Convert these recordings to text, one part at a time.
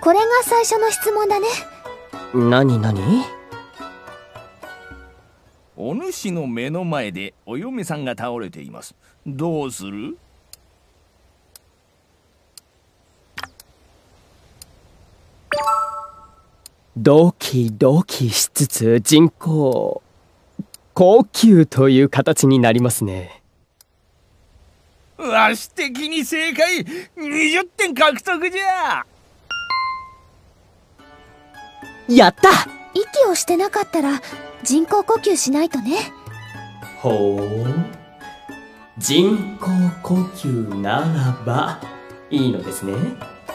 これが最初の質問だね。何何？お主の目の前でお嫁さんが倒れています。どうする？ドキドキしつつ人工高級という形になりますね。わし的に正解。20点獲得じゃやった！息をしてなかったら人工呼吸しないとね。ほう。人工呼吸ならばいいのですね。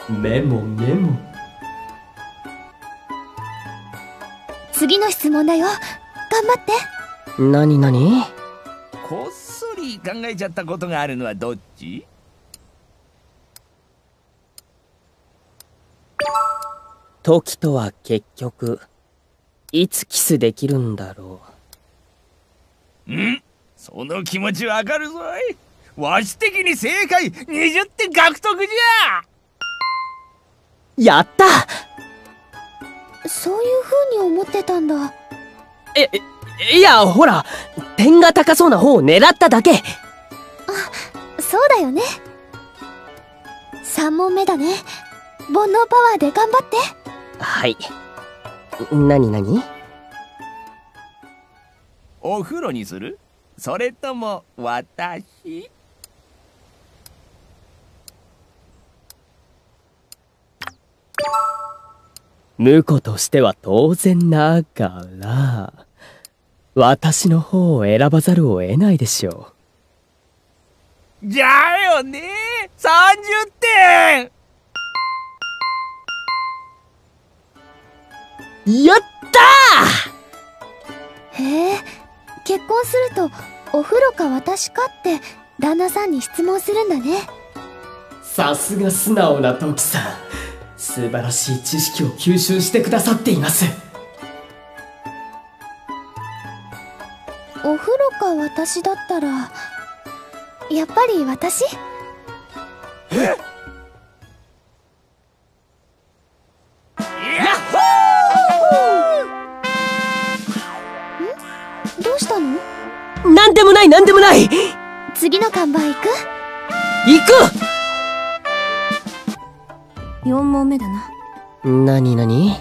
メモメモ。次の質問だよ。頑張って。何何？こっそり考えちゃったことがあるのはどっち？時とは結局いつキスできるんだろんその気持ちわかるぞい。わし的に正解。20点獲得じゃ。うやった！そういう風に思ってたんだ。えいやほら点が高そうな方を狙っただけ。あそうだよね。3問目だね。煩悩パワーで頑張ってはい。何何？お風呂にする？それとも私？婿としては当然ながら私の方を選ばざるを得ないでしょう。じゃあよね。30点やったへえ結婚するとお風呂か私かって旦那さんに質問するんだね。さすが素直なトキさん。素晴らしい知識を吸収してくださっています。お風呂か私だったらやっぱり私？え？どなんでもないなんでもない。次の看板行く？行く！4問目だな。何何？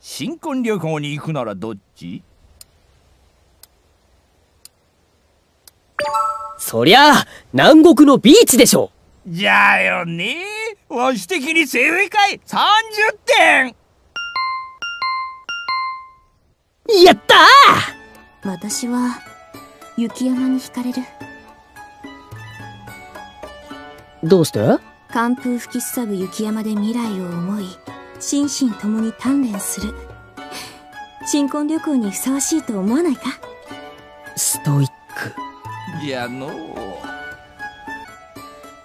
新婚旅行に行くならどっち？そりゃあ南国のビーチでしょ。じゃあよね。わし的に正解。30点。やっ私は雪山に惹かれる。どうして？寒風吹きすさぶ雪山で未来を思い心身ともに鍛錬する。新婚旅行にふさわしいと思わないか？ストイック。じゃの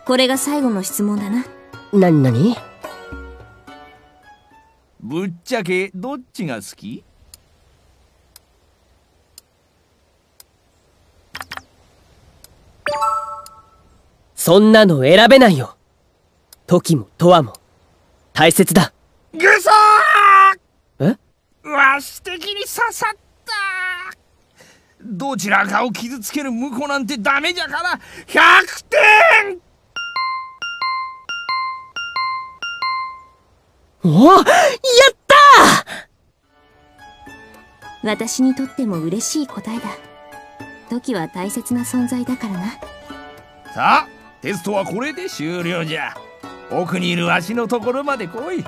これが最後の質問だな。何何？ぶっちゃけどっちが好き？そんなの選べないよ。時もとわも。大切だ。ぐそー！え？わし的に刺さった！どちらかを傷つける婿なんてダメじゃから！100点！おやった！私にとっても嬉しい答えだ。時は大切な存在だからな。さあテストはこれで終了じゃ。奥にいるわしのところまで来い。